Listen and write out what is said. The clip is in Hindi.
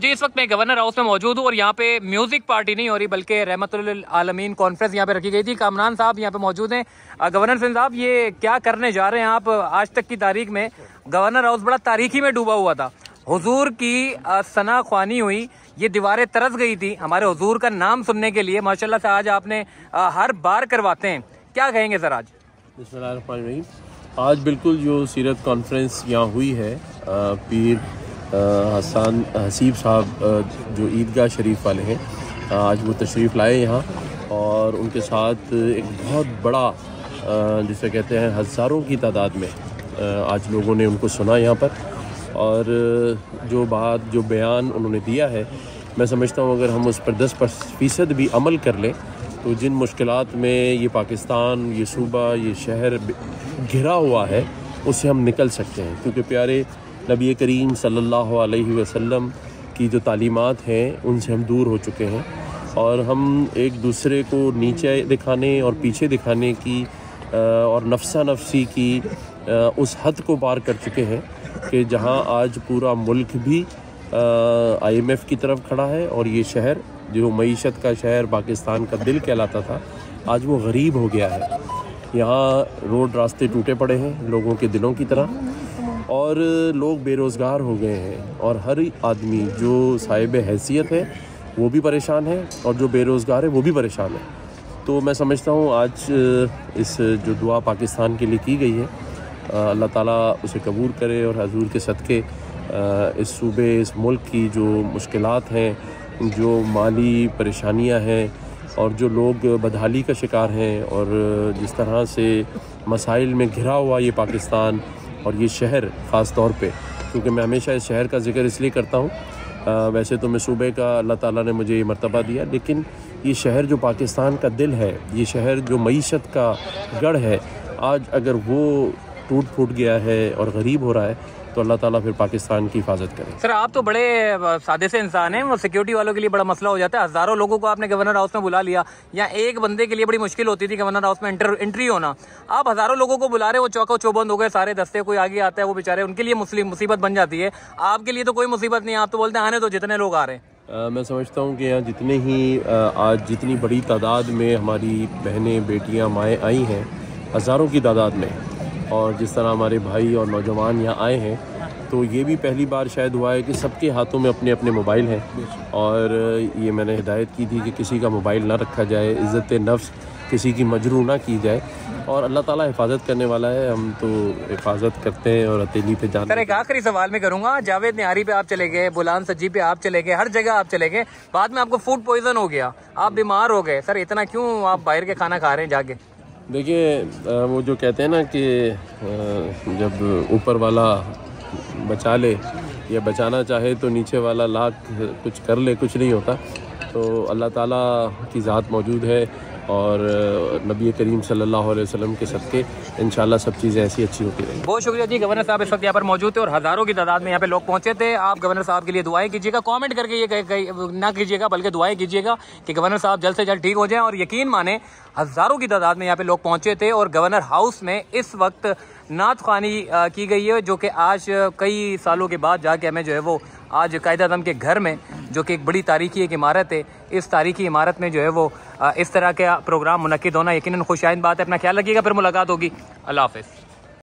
जी, इस वक्त मैं गवर्नर हाउस में मौजूद हूँ और यहाँ पे म्यूज़िक पार्टी नहीं हो रही, बल्कि रहमतुल आलमीन कॉन्फ्रेंस यहाँ पे रखी गई थी। कामरान साहब यहाँ पे मौजूद हैं। गवर्नर सिंह साहब, ये क्या करने जा रहे हैं आप आज तक की तारीख में? गवर्नर हाउस बड़ा तारीखी में डूबा हुआ था। हुजूर की सना ख्वानी हुई, ये दीवारें तरस गई थी हमारे हुजूर का नाम सुनने के लिए। माशाल्लाह से आज आपने हर बार करवाते हैं। क्या कहेंगे सर आज? आज बिल्कुल जो सीरत कॉन्फ्रेंस यहाँ हुई है पीर हसान, हसीब साहब जो ईदगाह शरीफ वाले हैं आज वो तशरीफ़ लाए यहाँ और उनके साथ एक बहुत बड़ा जिसे कहते हैं हज़ारों की तादाद में आज लोगों ने उनको सुना यहाँ पर। और जो बात, जो बयान उन्होंने दिया है, मैं समझता हूँ अगर हम उस पर दस फ़ीसद भी अमल कर लें तो जिन मुश्किल में ये पाकिस्तान, ये सूबा, ये शहर घिरा हुआ है, उससे हम निकल सकते हैं। क्योंकि प्यारे नबी करीम सल्लल्लाहु अलैहि वसल्लम की जो तालीमात हैं, उनसे हम दूर हो चुके हैं। और हम एक दूसरे को नीचे दिखाने और पीछे दिखाने की और नफसा नफसी की उस हद को पार कर चुके हैं कि जहाँ आज पूरा मुल्क भी आईएमएफ की तरफ़ खड़ा है और ये शहर, जो मीशत का शहर पाकिस्तान का दिल कहलाता था, आज वो गरीब हो गया है। यहाँ रोड रास्ते टूटे पड़े हैं लोगों के दिलों की तरह। और लोग बेरोज़गार हो गए हैं और हर आदमी जो साहिब हैसियत है, वो भी परेशान है और जो बेरोज़गार है, वो भी परेशान है। तो मैं समझता हूँ आज इस, जो दुआ पाकिस्तान के लिए की गई है अल्लाह ताला उसे कबूल करे और हजूर के सदक़े इस सूबे, इस मुल्क की जो मुश्किल हैं, जो माली परेशानियाँ हैं और जो लोग बदहाली का शिकार हैं और जिस तरह से मसाइल में घिरा हुआ ये पाकिस्तान और ये शहर ख़ास तौर पर क्योंकि मैं हमेशा इस शहर का ज़िक्र इसलिए करता हूँ वैसे तो मैं सूबे का अल्लाह ताला ने मुझे ये मरतबा दिया, लेकिन ये शहर जो पाकिस्तान का दिल है, ये शहर जो मीशत का गढ़ है, आज अगर वो टूट फूट गया है और गरीब हो रहा है तो अल्लाह ताला फिर पाकिस्तान की हिफाजत करे। सर आप तो बड़े सादे से इंसान हैं। वो सिक्योरिटी वालों के लिए बड़ा मसला हो जाता है। हज़ारों लोगों को आपने गवर्नर हाउस में बुला लिया। या एक बंदे के लिए बड़ी मुश्किल होती थी गवर्नर हाउस में एंट्री होना। आप हज़ारों लोगों को बुला रहे हो वो चौको चौबंद हो गए सारे दस्ते कोई आगे आता है वो बेचारे उनके लिए मुसीबत बन जाती है। आपके लिए तो कोई मुसीबत नहीं है। आप तो बोलते हैं आने तो जितने लोग आ रहे हैं। अ, मैं समझता हूँ कि यहाँ जितने ही आज जितनी बड़ी तादाद में हमारी बहनें बेटियाँ माएँ आई हैं हज़ारों की तादाद में। और जिस तरह हमारे भाई और नौजवान यहाँ आए हैं तो ये भी पहली बार शायद हुआ है कि सबके हाथों में अपने अपने मोबाइल हैं। और ये मैंने हिदायत की थी कि किसी का मोबाइल ना रखा जाए इज़्ज़त नफ्स किसी की मजरू ना की जाए। और अल्लाह ताला हिफाजत करने वाला है, हम तो हिफाजत करते हैं और हथेली पे जान सर, एक आखिरी सवाल मैं करूँगा। जावेद निहारी पे आप चले गए, बुलान सज्जी पे आप चले गए, हर जगह आप चले गए। बाद में आपको फ़ूड पॉइजन हो गया, आप बीमार हो गए। सर, इतना क्यों आप बाहर के खाना खा रहे हैं जाके? देखिए वो जो कहते हैं ना कि जब ऊपर वाला बचा ले या बचाना चाहे तो नीचे वाला लाख कुछ कर ले, कुछ नहीं होता। तो अल्लाह ताला की ज़ात मौजूद है। और नबी करीम सल्लल्लाहु अलैहि वसल्लम के सदक़े इंशाल्लाह सब चीज़ें ऐसी अच्छी होती रहेंगी। बहुत शुक्रिया जी, गवर्नर साहब इस वक्त यहाँ पर मौजूद थे और हज़ारों की तादाद में यहाँ पे लोग पहुँचे थे। आप गवर्नर साहब के लिए दुआएँ कीजिएगा कमेंट करके ये ना कीजिएगा, बल्कि दुआएँ कीजिएगा कि गवर्नर साहब जल्द से जल्द ठीक हो जाएँ और यकीन माने हज़ारों की तादाद में यहाँ पे लोग पहुँचे थे और गवर्नर हाउस में इस वक्त नात खानी की गई है, जो कि आज कई सालों के बाद जाके हमें जो है वो आज कायद अजम के घर में जो कि एक बड़ी तारीखी एक इमारत है। इस तारीखी इमारत में जो है वो इस तरह का प्रोग्राम मुनद होना यकीन खुशाइन बात है। अपना ख्याल रखिएगा, फिर मुलाकात होगी। अल्लाह हाफिज़।